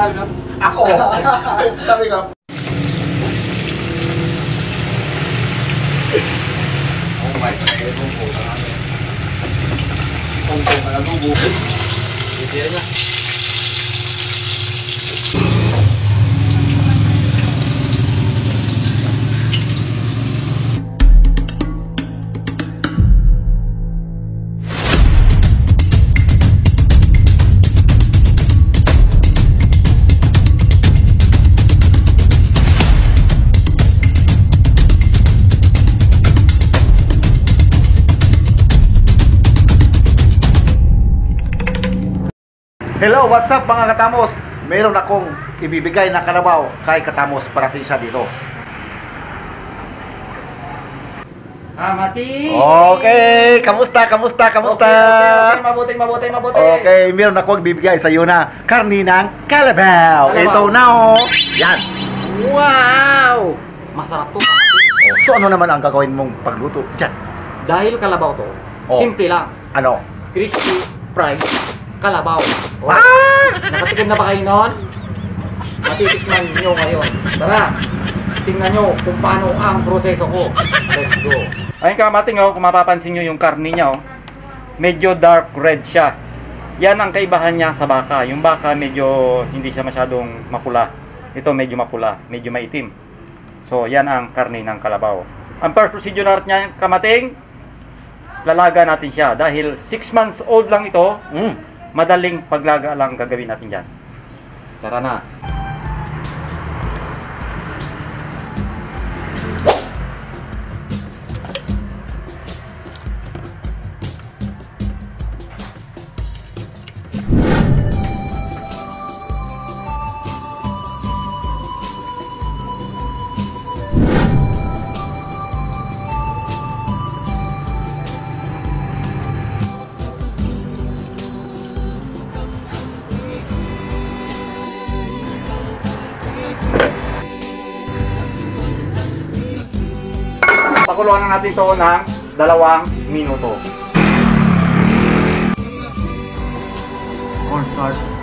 sabi ko? Ako! Sabi ko. Oh my God, itong puta nga. Tungtong ka na itong buko. Hindi niya. Hello, what's up mga katamos? Meron akong ibibigay na kalabaw kay katamos parating siya dito. Amati! Okay, kamusta, kamusta, kamusta? Okay, okay, mabuti, mabuti, mabuti. Okay, meron akong ibibigay sa iyo na karni ng kalabaw. Kalabaw. Ito na oh. Yan. Wow! Masarap to, Amati. Oh, So ano naman ang gagawin mong pagluto dyan? Dahil kalabaw to, Oh. simple lang. Ano? Crispy, fried, kalabaw. Oh. Ah! Nakatikim na ba kayo noon? Matitikman nyo ngayon. Tara, tingnan nyo kung paano ang proseso ko. Let's go. Ayun kamating oh, kung mapapansin nyo yung karni niya oh, medyo dark red siya. Yan ang kaibahan niya sa baka. Yung baka medyo hindi siya masyadong mapula. Ito medyo mapula, medyo maitim. So yan ang karni ng kalabaw. Ang first procedure niya kamating, lalaga natin siya dahil 6 months old lang ito Mm. Madaling paglaga lang gagawin natin dyan. Tara na. Natin ito ng dalawang minuto. Cornstarch.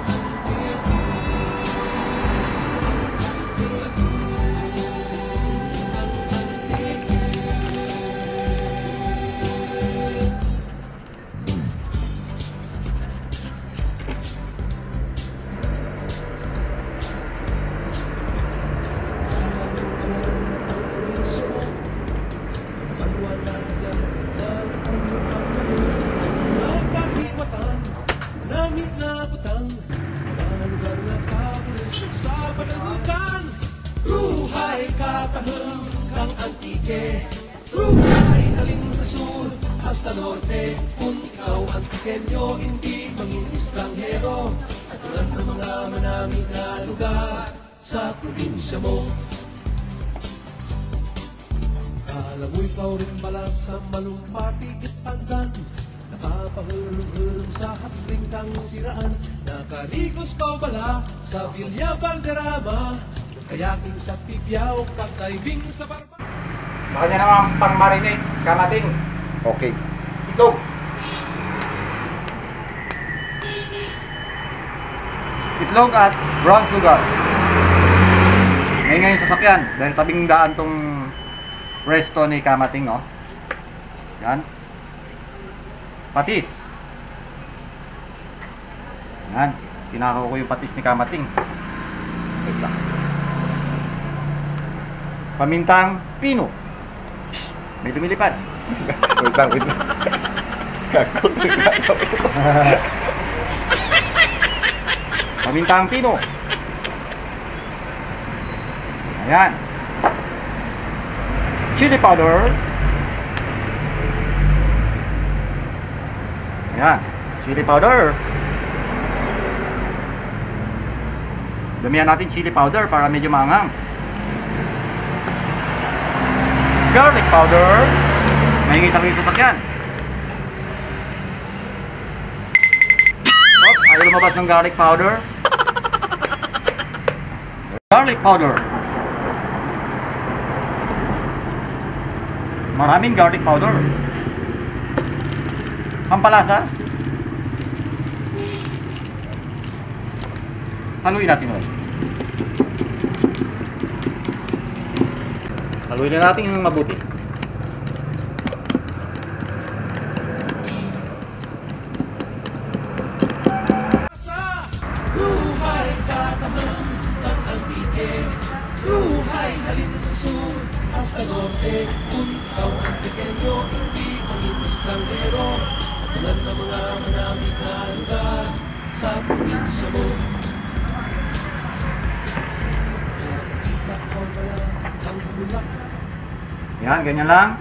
Hindi manging estranghero At tulad ng mga manamit na lugar sa probinsya mo. Kala mo'y ikaw rin pala sa malumpatig at pandan. Napapahulong-hulong sa hot spring kang siraan. Nakarikos ka bala sa Villa Valderrama Kayaking sa Pipiao, pag-diving sa Barba Sa kanya naman pang marinate, kamating, Okay. Itlog at brown sugar. Ngayon ngayon sasakyan dahil tabing daan tong resto ni Kamating, no? Yan. Patis. Yan. Tinakaw ko yung patis ni Kamating. Wait lang. Pamintang pino. Shh, may lumilipad. Wait lang, wait lang. Gago. Pamintang pino. Ayan. Chili powder. Ayan. Chili powder. Damihan natin chili powder para medyo maanghang. Garlic powder. Mahingit ang yung sasakyan. Oh, ayaw lumabas ng garlic powder. Garlic powder. Maraming garlic powder. Pampalasa. haluin natin ulit. Haluin na natin yung mabuti. Ganyan lang.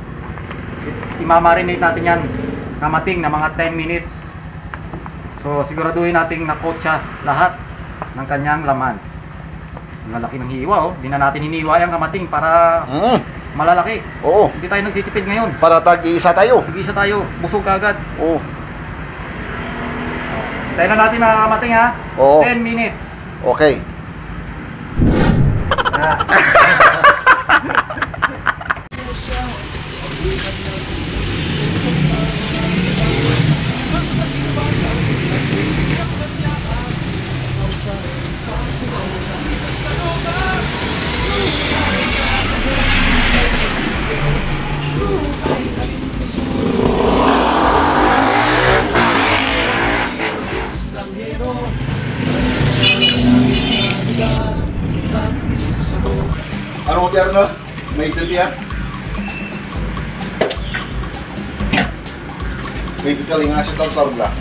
Imamarinate natin yan kamating na mga 10 minutes. So, siguraduhin natin na coat siya lahat ng kanyang laman. Ang lalaki ng hiwa, oh. Hindi na natin hiniwa yung kamating para Mm. malalaki. Oo. Hindi tayo nagtitipid ngayon. Para tag-iisa tayo. Hindi isa tayo, busog kagad. Oo. Tayo na natin mga kamating ha. Oo. 10 minutes. Okay. Ah. Ano mo tiyar no? May titiya? May bikaling nga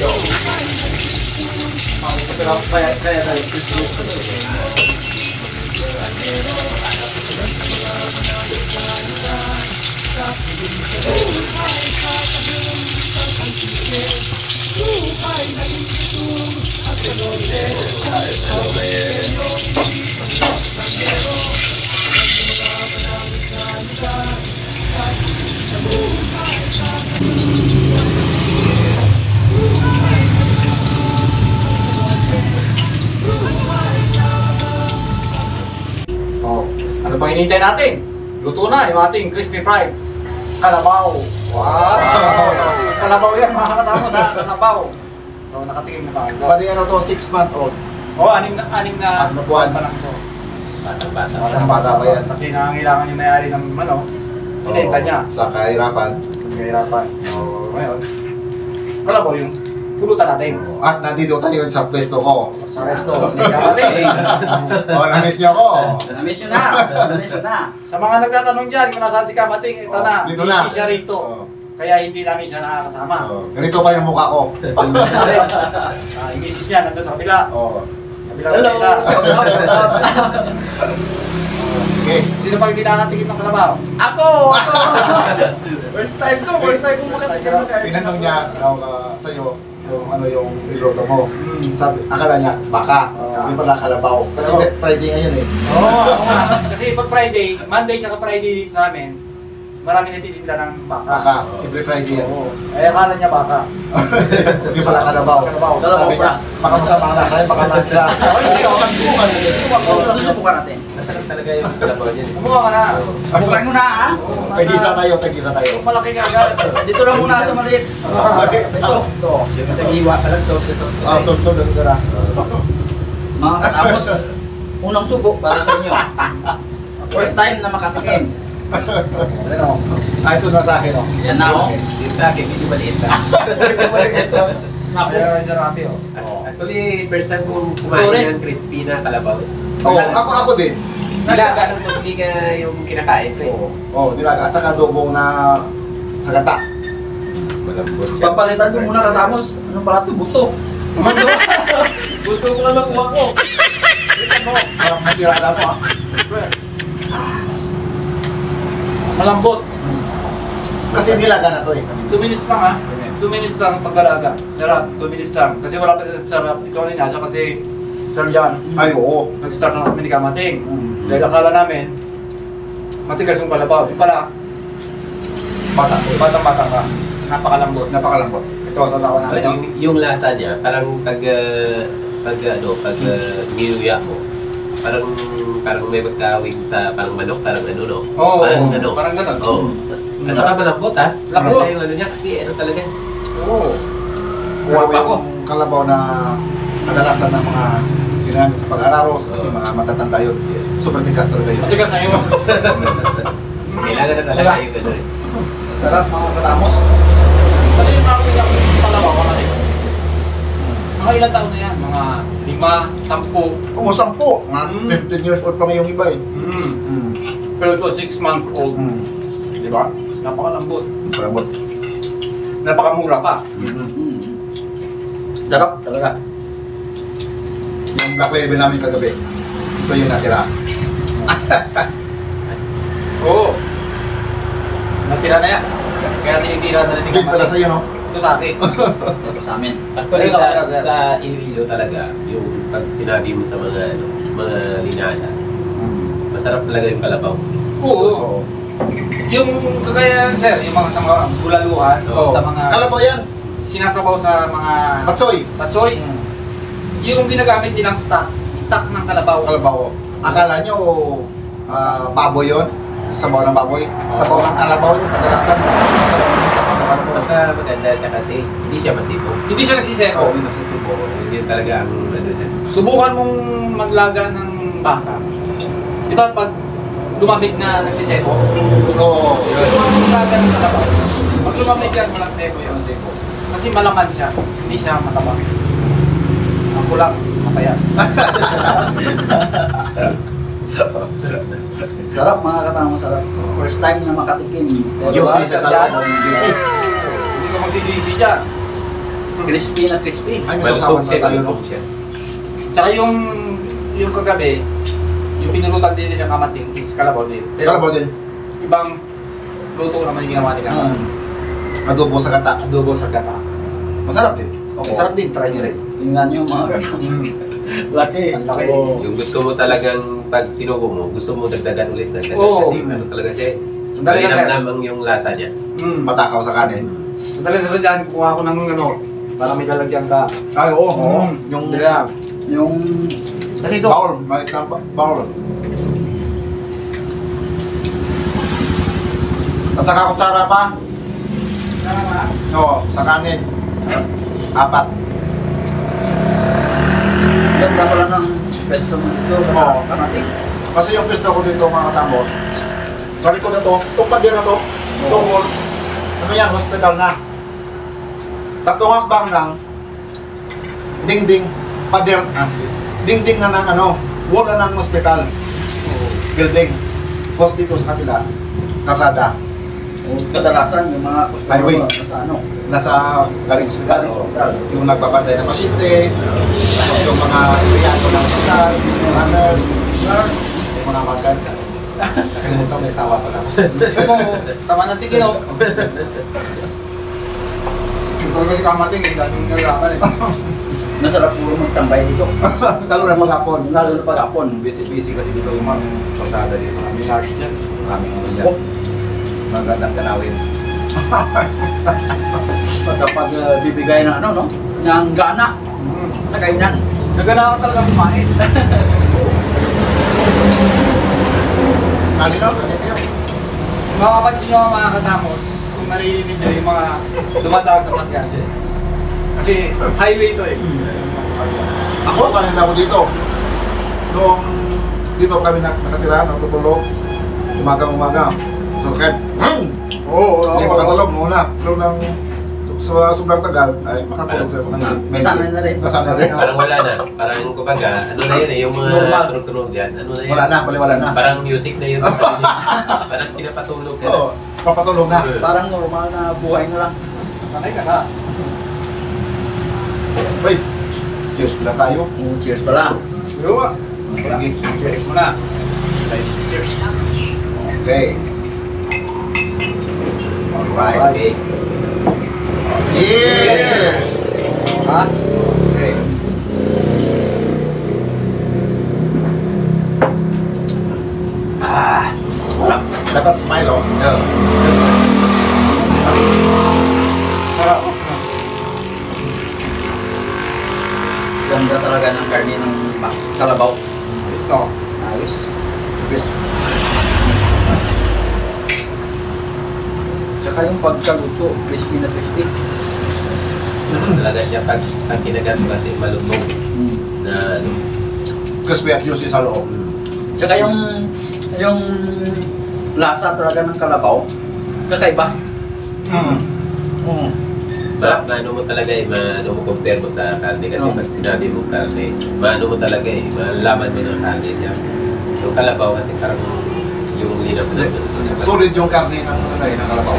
San Jose ng Panay Puro ilubangay sa sibawan Baliban at balikan Sa hinihintay natin? Luto na yung ating crispy fried kalabaw. Wow! kalabaw yan, mga katamos ha, kalabaw. So, nakatikim na tayo. Bali ano to, 6 month old. Oh, anim na, anim na na buwan. pa lang to. Bata-bata. Batang bata pa yan. Kasi nangangailangan yung mayari ng ano, pinenta niya. Sa kahirapan. Kahirapan. So, ngayon, kalabaw yung pulutan natin. At nandito tayo sa pwesto ko. Sa resto, hindi natin. oh, na-miss niyo ako. Namiss nyo na! Namiss na! Sa mga nagtatanong dyan, kung nasaan si Kamating, ito Oh, na. dito na. Busy siya rito. Oh. Kaya hindi namin siya nakakasama. Oh, ganito pa yung mukha ko. Ah, yung misis niya, nandun sa kabila. oh. Kabila ko isa. Sige, Sige. Sino pag hindi nakakatingin ng kalabaw? Ako! Ako! first time ko, first time ko makatikim ng karne. Tinanong niya uh, sa'yo yung ano yung niluto mo. Hmm. Sabi, akala niya, baka. Oo. Hindi pala kalabaw. Kasi Oo. Friday ngayon eh. Oo, ako nga. Kasi pag Friday, Monday tsaka Friday dito sa amin, marami natitinda ng baka. Baka. Every Friday yan. Oo. Eh, akala niya baka. Hindi pala kalabaw. Kalabaw. Sabi niya, baka masama ka na sa'yo, baka lansa. Ay, hindi ako nagsukan. Susubukan natin. Masarap talaga yung kalabaw niya. Kumuha ka na. Subukan mo na ah. Tagisa tayo, tagisa tayo. Malaki ka agad. Dito lang muna sa maliit. Ito. Ito. Yung sa hiwa ka lang, soft na soft. Ah, so, so, so, so, Mga katapos, unang subok para sa inyo. First time na makatikim. Ano? Ah, ito na sa akin, oh. Yan na oh. Yung sa akin, medyo maliit na. Naku. Kaya sa rapi, oh. Actually, first time ko kumain ng crispy na kalabaw. Oh, ako, ako din. Nilaga ng mostly ka yung kinakain ko eh. Oh, nilaga. At saka adobo na sa gata. Malambot siya. Papalitan ko muna katapos. Ano pala ito? Buto. Buto ko lang nakuha ko. Parang matirada mo, ah. Malambot. Kasi nilaga na to eh. 2 minutes lang ha. 2 minutes lang pagkalaga. Sarap, 2 minutes lang. Kasi wala pa sa sarap. Ito rin nasa kasi Sir John, Ay, oo. nag-start na kami ni Kamating. Dahil akala namin, matigas yung kalabaw. Yung pala, Bata. batang bata ka. Napakalambot. Napakalambot. Ito, tatawa So, natin. yung, yung lasa niya, parang pag, uh, pag ano, pag uh, niluya mo, parang parang may magkawing sa parang manok, parang ano, no? Oo, parang ano. parang ganun. Oo. At saka malambot, ha? Lambot. Kasi yung ano niya, kasi ano talaga. Oo. Kuha pa ako. kalabaw na kadalasan ng mga ginamit sa pag-araros kasi mga matatanda yun. Super tikas talaga yun. Matigas na yun. Kailangan na talaga yung ano eh. Sarap mga katamos. Kasi yung kalabaw, kapatid. Mga ilang taon na yan? Mga lima, sampu. Oo, sampo. Mga Mm. 15 years old pa ngayong iba eh. Mm. Pero ito, 6 month old. Mm. Di ba? Napakalambot. Parabot. Napakamura pa. Hmm. Sarap talaga. Yung black label namin kagabi. Ito yung natira. Oo. Natira na yan. Kaya tinitira na rin ni Gin pala Kamating. sa'yo, no? Ito sa akin. Ito sa amin. Actually, sa, sa Iloilo talaga, yung pag sinabi mo sa mga ano, mga linala, masarap talaga yung kalabaw. Oo. Yung kagaya sir, yung mga sa mga bulaluhan, Oo. sa mga Kalabaw yan. sinasabaw sa mga Patsoy. patsoy, yung ginagamit din ng stock, stock ng kalabaw. Kalabaw. Akala nyo, ah, baboy yun? Sabaw ng baboy? Sabaw ng kalabaw yun, kadalasan. Sabaw ng sabaw ng kalabaw. Saka maganda siya kasi hindi siya masipo. Hindi siya nagsiseko. Oo, yun nasisibo. Yun talaga ang ano niya. Subukan mong maglaga ng baka. Di ba pag lumamig na nagsiseko? Oo. Subukan mong maglaga ng kalabaw. Pag lumamig yan, walang seko yun. Seko. Kasi malaman siya, hindi siya matabang. Ang kulang, mataya. Sarap mga katamos. Sarap. First time na makatikim. Juicy ah, sa sarap. Juicy. Ko magsisisi dyan. Crispy na crispy. Ay, may siya, sa tayo, no? Tsaka yung yung kagabi, yung pinulutan din nila kamating is kalabaw din. Pero Kalabaw din. ibang luto naman yung ginawa ni Ah, kamating. Adobo sa gata. Adobo sa gata. Masarap din. Oo. Sarap din, try nyo rin. Tingnan nyo mga katamos. Laki. Ang laki. Yung gusto mo talagang pag sinubo mo, gusto mo dagdagan ulit, dagdagan. Oo. Kasi ano talaga siya. Ang dali lang, sir. Malinamnam ang yung lasa niya. Mm. Matakaw sa kanin. Dali sa dyan, kukuha ko ng ano, para may lalagyan ka. Ay, oo. Mm. Yung Dali lang. Yung Kasi ito, bowl. Maliit na ba- bowl. At saka kutsara pa. Oo, sa kanin. Apat. ganda pala ng pesto mo dito. Oo. Kamating. Kasi yung pisto ko dito mga katamos, sa likod na to, itong pader na to, itong wall, ano yan, hospital na. Tatlong hakbang lang, dingding, pader, ah, dingding na ng ano, wall na ng hospital. Building. Tapos dito sa kapila, kasada, Kadalasan yung mga customer sa ano. nasa galing hospital. Hospital. Yung nagbabantay ng pasyente, yung mga empleyado ng hospital, nurse, yung mga maganda. Nakalimutan may sawa pala. Ito mo, sama ng tigil oh. Ito kasi kamating, eh, daming nalaman eh. Masarap puro magtambay dito. Lalo na maghapon. Lalo na paghapon. Busy-busy kasi dito yung mga pasada dito. May large dyan. Maraming ano yan. Oh. Magandang ganawin. Pagkapag uh, bibigay ng ano, no? Ng gana. Nakainan. Nagana ka talaga kumain. Na, kayo. Makapansin nyo mga katamos, kung naririnig nyo yung mga dumadaan sa sakyan. Kasi highway to eh. Ako, sanay na ako dito. Noong dito kami nak- nakatira, natutulog. Umagang-umaga. Kaya, hmm! Oo, oo, Hindi oo. makatulog muna. Pero nang sa sobrang tagal, ay makatulog ako ng Nasanay na rin. Nasanay rin. Parang wala na. Parang kumbaga, ano na yun eh, yung mga Normal. tunog-tunog yan. Ano na yun? Wala na, pala wala na. Parang music na yun. Parang pinapatulog ka. Oo, papatulog na. Parang normal na buhay na lang. Sanay ka na. Wait, cheers na tayo. Mm, cheers pala. Yo, Sige. cheers mo na. Cheers. Okay. Alright. Okay. Cheers! Ha? Okay. Ah, sarap. Dapat smile, oh. Oh. Sarap. Ganda talaga ng karne ng kalabaw. Ayos to. Ayos. Yes. Tsaka yung pagkaluto, crispy na crispy. Talaga siya pag, pag kinagat kasi malutong Mm. na ano. Crispy at juicy sa loob. Tsaka yung yung lasa talaga ng kalabaw, kakaiba. Mm. Mm. Sarap na ano mo talaga eh, maano mo compare mo sa karne kasi Oo. pag sinabi mo karne, maano mo talaga eh, malalaman mo ng karne siya. Yung kalabaw kasi parang yung linap na Solid yung karne ng ano eh, ng kalabaw.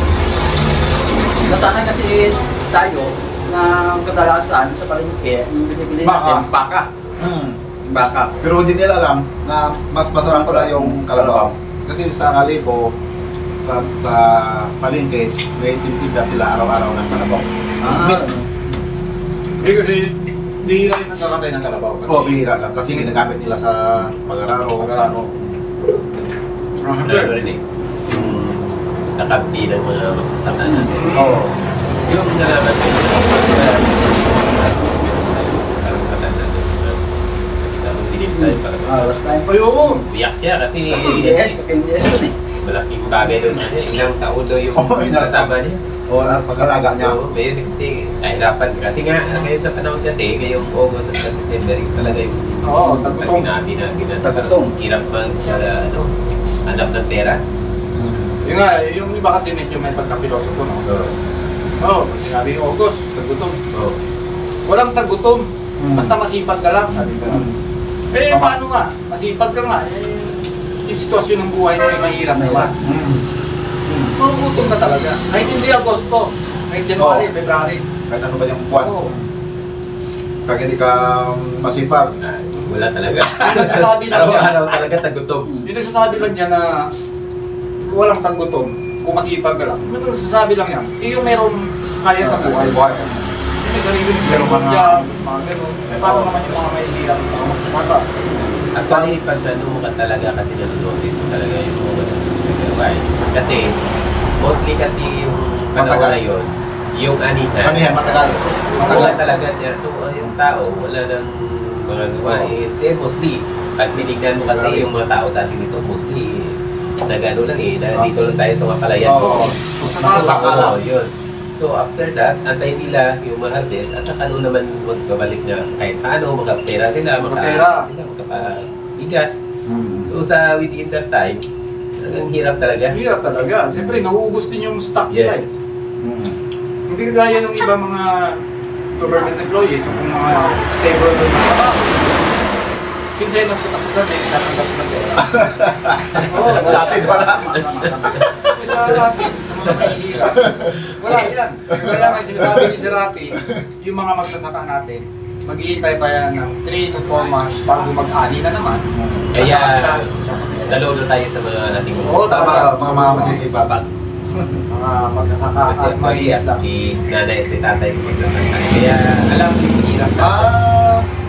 Natanay kasi tayo na kadalasan sa palengke, yung binibili Baka. natin, baka. Mm. Baka. Pero hindi nila alam na mas masarap pala yung kalabaw. Kasi sa Kalibo, sa sa palengke, may tintinda sila araw-araw ng kalabaw. Ah. Hindi kasi bihira rin nagkakatay ng kalabaw. Kasi Oo, bihira lang. Kasi ginagamit nila sa pag-araro. Pag-araro. ano rin eh. Yung nakampi ng mga magsasaka natin. Oo. Yung nalaman ko yung parang matanda doon. Nakita mo pinim tayo para Ah, last time. Ayun! Uyak siya kasi Sa KDS, sa KDS yun eh. malaking bagay doon sa kanya. Ilang taon daw yung Oo, ilang kasama niya. O ang pag-alaga niya. So, medyo kasi kahirapan. Kasi nga, ngayon sa panahon kasi, ngayong August at September, yung talaga yung Oo, pag tagutong. sinabi natin na Tagutong. parang hirap man sa ano, hanap ng pera. Yun nga, yung iba kasi medyo may pagka-pilosopo, no? Oo. Oo, pag sinabi yung August, tagutom. Oo. Walang tagutom. Mm. Basta masipag ka lang. Sabi ko. Eh, Tama. paano nga? Masipag ka nga. Eh, yung sitwasyon ng buhay mo ay mahirap naman. Mm. Magugutom ka talaga. Kahit hindi Agosto, kahit January, Oo. February. Kahit ano ba yung buwan. Oo. Pag hindi ka masipag, wala talaga. Yung nagsasabi lang niya, Araw-araw talaga tagutom. yung nagsasabi lang niya na walang tagutom, kung masipag ka lang. Yung nagsasabi lang yan, eh, yung meron kaya sa buhay. buhay. Yung may sarili ng Meron mga- job, mga ganun. Eh, paano naman yung mga may hirap na mga magsasaka? Actually, pag ano ka talaga kasi nanonotice mo talaga yung mga sa gawain. Kasi, mostly kasi yung panahon Matagal. na yun, yung anihan, Ano yan, matagal. wala Matagal. talaga siya. So, uh, yung tao, wala nang mga gawain. Kasi mostly, pag tinignan mo kasi yung mga tao sa atin dito, mostly, nagano lang eh, na dito lang tayo sa mapalayan. Oo. kasi. Masasaka lang. Oo, yun. So after that, antay nila yung ma-harvest at saka doon naman magbabalik na kahit paano, magkapera nila, Magkapera. maka, sila, magkapabigas. Mm. So sa within that time, talagang hirap talaga. Hirap talaga. Siyempre, nauubos din yung stock nila Yes. eh. Mm. Hindi kagaya ng iba mga government employees kung mga stable na trabaho. Pinsay mas katapusan eh, tatanggap ng pera. Sa atin pala. Eh, Sa atin, sa mga mahihirap. Wala yan. Kaya nga sinasabi ni Sir Rafi, yung mga magsasaka natin, maghihintay pa yan ng 3 to 4 months bago mag-ani na naman. Kaya, Saludo tayo sa mga ating Oo, Tama, mga mga masisipag. Sabag. Mga magsasaka Kasi at actually, mag-isla. si nanay at si tatay magsasaka. Kaya alam hirap na, Ah,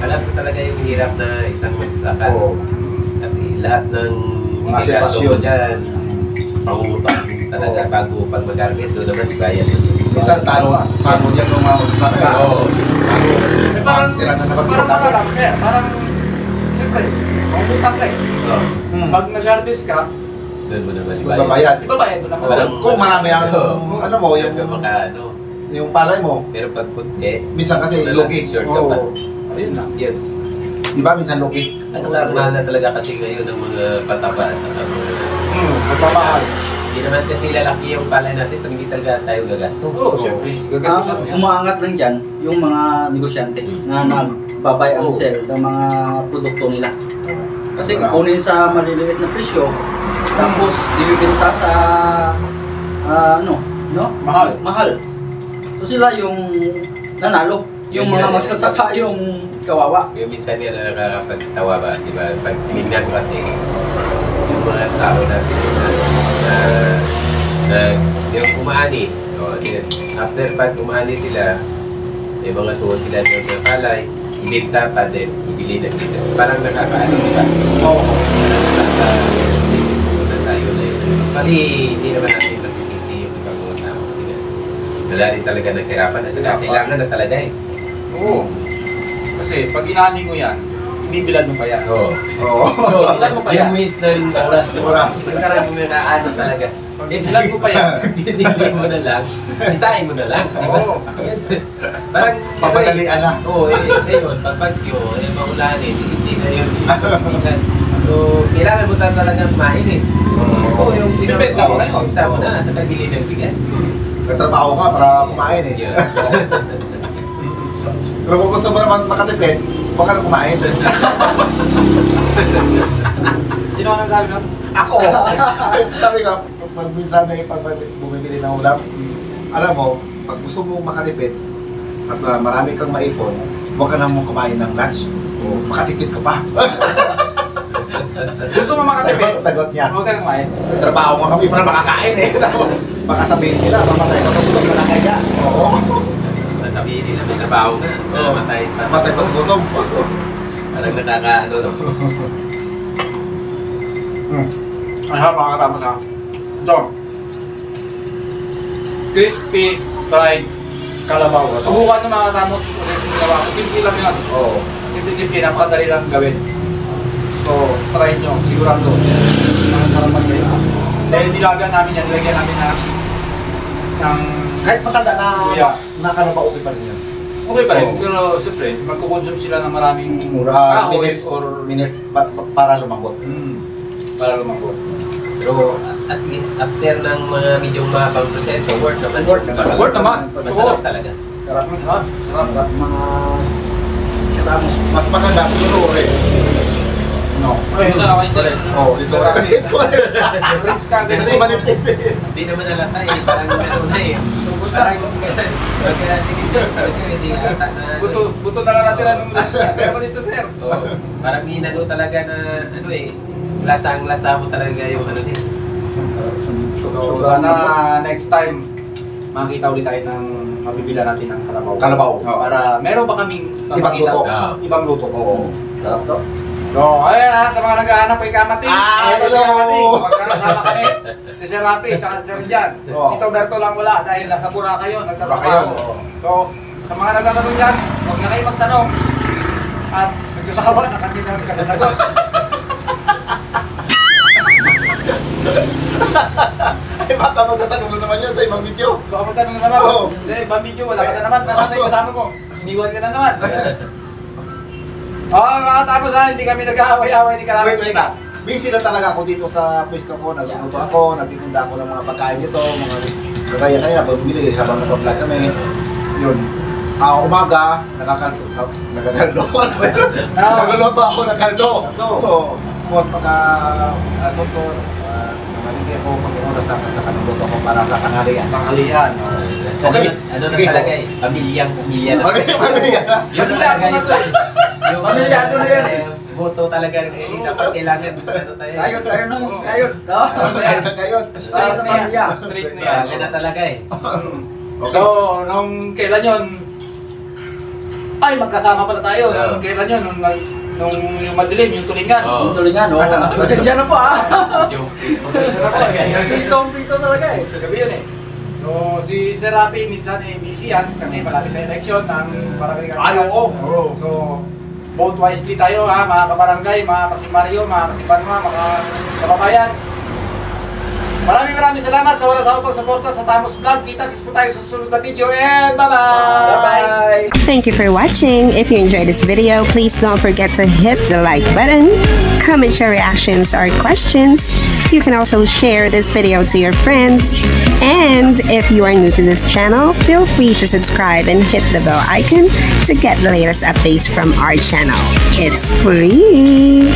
alam ko talaga yung hirap na isang magsasaka. oo. Kasi lahat ng Mga sitwasyon. ko dyan, pangungutang talaga bago pag mag-harvest, doon naman bayad yun. Minsan talo, talo dyan ng mga masasaka. Oo. Talo. Eh, parang, parang ano lang, sir. Parang, siyempre, mangutang ka eh. Oo. Hmm. Pag nag-harvest ka, Doon mo naman Magbabayad. ibabayad mo naman. Parang- Kung marami ang, ano mo, yung, Yung ano, yung palay mo, pero pag puti, minsan kasi lugi. short ka pa. Ayun lang. Yun. Di ba? Minsan lugi. At saka ang mahal na talaga kasi ngayon ng mga pataba sa mga Hmm, magpapahal. Hindi naman kasi lalaki yung palay natin pag hindi talaga tayo gagasto. Oo, siyempre. Ang Gagastusan mo yan. umaangat lang dyan, yung mga negosyante na nagbabay and Oo. sell ng mga produkto nila. Kasi Wala. kunin sa maliliit na presyo, tapos ibibenta sa ah, ano, no? Mahal. Mahal. So sila yung nanalo. Yung Yun mga yan. magsasaka yung kawawa. Yung minsan nila nakakapagtawa ba, di ba? Pag tinignan ko kasi yung mga tao na, na, na yung kumaani, o, yun, after pag kumaani sila, may mga suho sila doon sa palay, ibinta pa din, ibili na dito. Parang nakakaano, di ba? Oo. Ko na tayo na yun. Bali, hindi naman natin masisisi yung mga tao kasi nga, wala rin talaga naghirapan at saka kailangan na talaga eh. Oo. Kasi pag inani mo yan, ibibilad mo pa yan. Oo. Oo. So, Ilan mo pa yan? yung waste ng oras mo, Oras. nagkaroon mo na ano talaga. Pag ilan mo pa yan? Binili mo na lang, isahin mo na lang, di ba? Oo. Parang, Papadalian na. Oo, eh, ngayon, pag bagyo, eh, maulanin, hindi na yun. Hindi na. So, kailangan mo ta- talaga kumain eh. Oo, yung Bibenta mo na. Bibenta mo na, at saka bili ng bigas. Nagtrabaho ka para kumain eh. Pero kung gusto mo naman makatipid, huwag ka na kumain. Sino ang nagsabi nun? Ako! Sabi ko, pag minsan may pag bumibili ng ulam, alam mo, pag gusto mo makatipid at uh, marami kang maipon, huwag ka na mo kumain ng lunch. O makatipid ka pa. Gusto mo makatipid? Sagot, sagot niya. Huwag ka nang kumain. Trabaho nga kami para makakain eh. Baka sabihin nila, mamatay ka sa ka na kaya. Oo. Sasabihin nila, may trabaho na, namatay pa. Matay pa sa gutom. Parang nakaka, ano, no? Hmm. Ano mga katapos ha? Ito. Crispy fried kalabaw. Subukan nyo mga katapos. Crispy kalabaw. Simple lang yan. Oo. Simple-simple. Napakadali lang gawin. So, try nyo. Sigurado. Nakasarap kayo. Dahil nilaga namin yan. Nilagyan namin na ng Kahit matanda na Kuya. Nakalabaw okay pa rin yan. Okay pa rin, Oo. pero siyempre, magkukonsume sila ng maraming Ah, kahoy minutes, or minutes pa- pa- para lumambot. mm, para lumambot. Pero at least after ng mga medyo mahabang proseso, worth naman. Worth naman. Worth naman. Masarap talaga. Sarap mo, sarap. Sarap. sarap. Mga katamos. Mas maganda siguro Rex. No. Okay, yun na, okay sir. Oh, dito Sarap. Rex. Ribs ka, ganun. Kasi manipis eh. Hindi naman nalata eh. Parang gano'n na eh. Parang. Buto, buto na lang natin ang Kaya pa dito sir. Oo. Parang inano talaga na ano eh. Lasang-lasa mo talaga yung ano din. So, sana next time, makita ulit tayo ng mabibila natin ng kalabaw. Kalabaw. Oh, para meron ba kaming Ibang luto. Ah. Ibang luto. Oo. Sarap to. So, ayan ha, sa mga naghahanap kay Kamati. Ah, ito si hello. Kamati. Magkakasama kami. Si Sir Rapi, tsaka si Sir Jan. Oh. Si Toberto lang wala dahil nasa Boracay yun, Boracay nagtatrabaho. yun, oo. So, sa mga nagtatanong dyan, huwag na kayo magtanong. At nagsasawa na kasi na nagkasasagot. Ay, baka magtatanong na naman yan sa ibang video. So, kapag tanong na naman, Oo. sa ibang video, wala ka na naman. Nasaan na yung kasama mo? Iniwan ka na naman. Oo, mga tapos ha, hindi kami nag-aaway-aaway ni. Wait, wait ah. Busy na talaga ako dito sa pwesto ko. Nagluluto ako, nagtitinda ako ng mga pagkain dito, mga kagaya kanina, bumili habang nag-vlog kami. Yun. Ah, umaga, nakakaldo. Nakakaldo. Nagluluto ako ng kaldo. Oo. Tapos pagka uh, sonsor, namalingki ako pag oras natin sa kanuluto ko para sa kanarian. Tanghalian. Okay. Ano, ano na talaga eh. Pamilyang pamilya na. Okay, kanarian na. Yun na talaga eh. Yung- Pamilyado na yan eh. boto talaga rin. Eh, dapat kailangan ano tayo. Kayod, tayo nung kayod. No? Kayo. Straight na pamilya. Straight na yan. Kailangan na talaga eh. So, nung kailan yun, ay, magkasama pala tayo. Oo. Nung kailan yun, nung, nung yung madilim, yung tulingan. Oo. Tulingan, oh. Pasensya na po ah. Pitong-pito talaga eh. Gabi yun eh. So, si Sir Rafi, minsan eh, busy yan kasi malapit na election ng barangay Ay, oo. Oo. So, vote wisely tayo ha, mga kabarangay, mga kasimaryo, mga kasipanma, mga kababayan. Maraming maraming salamat sa wala sa pagsuporta sa Tamos Vlog. Kita-kits po tayo sa susunod na video and bye-bye! Bye-bye. Thank you for watching. If you enjoyed this video, please don't forget to hit the like button, comment your reactions or questions. You can also share this video to your friends. And if you are new to this channel, feel free to subscribe and hit the bell icon to get the latest updates from our channel. It's free.